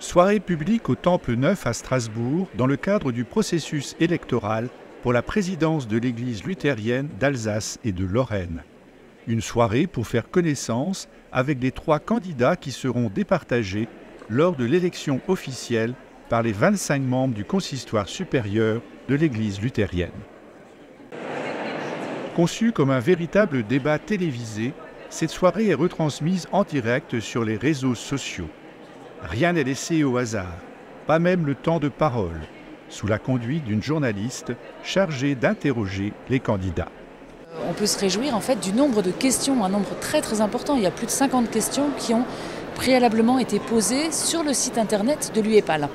Soirée publique au Temple Neuf à Strasbourg dans le cadre du processus électoral pour la présidence de l'Église luthérienne d'Alsace et de Lorraine. Une soirée pour faire connaissance avec les trois candidats qui seront départagés lors de l'élection officielle par les 25 membres du consistoire supérieur de l'Église luthérienne. Conçue comme un véritable débat télévisé, cette soirée est retransmise en direct sur les réseaux sociaux. Rien n'est laissé au hasard, pas même le temps de parole, sous la conduite d'une journaliste chargée d'interroger les candidats. On peut se réjouir en fait du nombre de questions, un nombre très très important. Il y a plus de 50 questions qui ont préalablement été posées sur le site internet de l'UEPAL.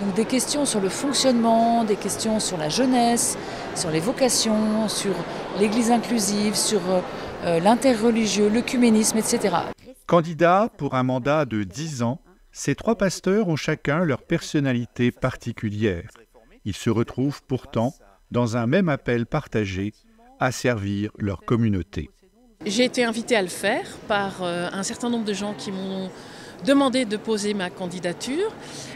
Donc des questions sur le fonctionnement, des questions sur la jeunesse, sur les vocations, sur l'église inclusive, sur euh, l'interreligieux, l'œcuménisme, etc. Candidats pour un mandat de 10 ans, ces trois pasteurs ont chacun leur personnalité particulière. Ils se retrouvent pourtant dans un même appel partagé à servir leur communauté. J'ai été invité à le faire par euh, un certain nombre de gens qui m'ont demandé de poser ma candidature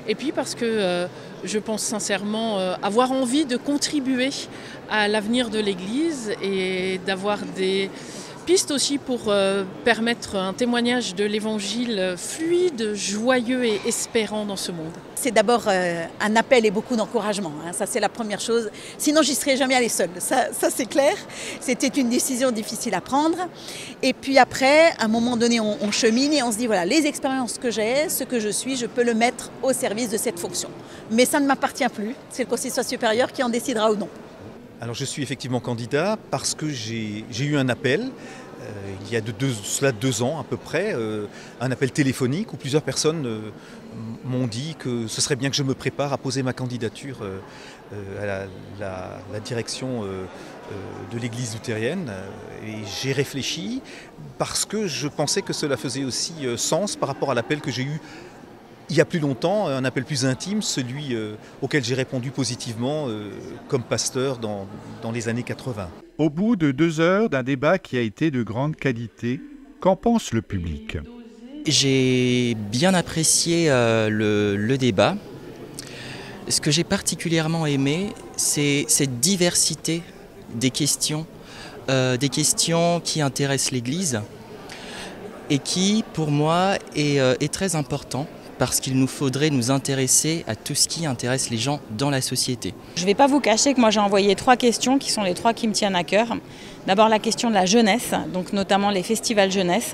et puis parce que euh, je pense sincèrement euh, avoir envie de contribuer à l'avenir de l'Église et d'avoir des piste aussi pour euh, permettre un témoignage de l'évangile fluide, joyeux et espérant dans ce monde. C'est d'abord euh, un appel et beaucoup d'encouragement. Hein. ça, c'est la première chose. Sinon, j'y serais jamais allée seule. Ça, c'est clair. C'était une décision difficile à prendre. Et puis après, à un moment donné, on, on chemine et on se dit voilà, les expériences que j'ai, ce que je suis, je peux le mettre au service de cette fonction. Mais ça ne m'appartient plus. C'est le Conseil supérieur qui en décidera ou non. Alors je suis effectivement candidat parce que j'ai eu un appel, euh, il y a de deux, cela deux ans à peu près, euh, un appel téléphonique où plusieurs personnes euh, m'ont dit que ce serait bien que je me prépare à poser ma candidature à la direction de l'église luthérienne. Et j'ai réfléchi parce que je pensais que cela faisait aussi sens par rapport à l'appel que j'ai eu il y a plus longtemps, un appel plus intime, celui euh, auquel j'ai répondu positivement euh, comme pasteur dans, les années 80. Au bout de deux heures d'un débat qui a été de grande qualité, qu'en pense le public? J'ai bien apprécié euh, le, débat. Ce que j'ai particulièrement aimé, c'est cette diversité des questions, des questions qui intéressent l'Église et qui, pour moi, est, est très important parce qu'il nous faudrait nous intéresser à tout ce qui intéresse les gens dans la société. Je ne vais pas vous cacher que moi j'ai envoyé trois questions qui sont les trois qui me tiennent à cœur. D'abord la question de la jeunesse, donc notamment les festivals jeunesse.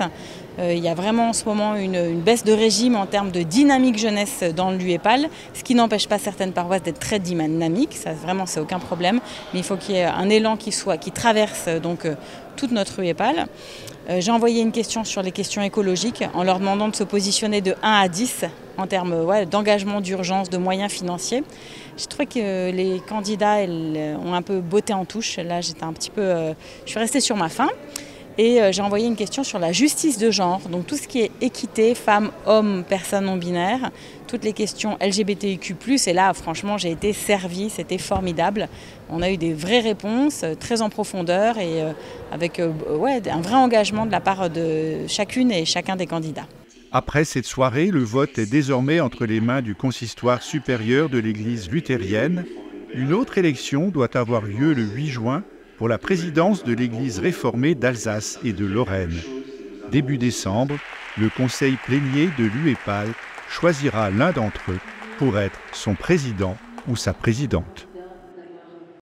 Euh, il y a vraiment en ce moment une, baisse de régime en termes de dynamique jeunesse dans l'UEPAL, ce qui n'empêche pas certaines paroisses d'être très dynamiques, ça vraiment c'est aucun problème, mais il faut qu'il y ait un élan qui soit qui traverse donc euh, toute notre UEPAL. Euh, j'ai envoyé une question sur les questions écologiques en leur demandant de se positionner de 1 à 10 en termes d'engagement d'urgence, de moyens financiers. Je trouvé que les candidats ont un peu botté en touche. Là, j'étais un petit peu. Euh, je suis restée sur ma faim. Et euh, j'ai envoyé une question sur la justice de genre, donc tout ce qui est équité, femmes, hommes, personnes non binaires, toutes les questions LGBTIQ. Et là, franchement, j'ai été servie, c'était formidable. On a eu des vraies réponses, euh, très en profondeur et euh, avec un vrai engagement de la part de chacune et chacun des candidats. Après cette soirée, le vote est désormais entre les mains du consistoire supérieur de l'Église luthérienne. Une autre élection doit avoir lieu le 8 juin pour la présidence de l'Église réformée d'Alsace et de Lorraine. Début décembre, le conseil plénier de l'UEPAL choisira l'un d'entre eux pour être son président ou sa présidente.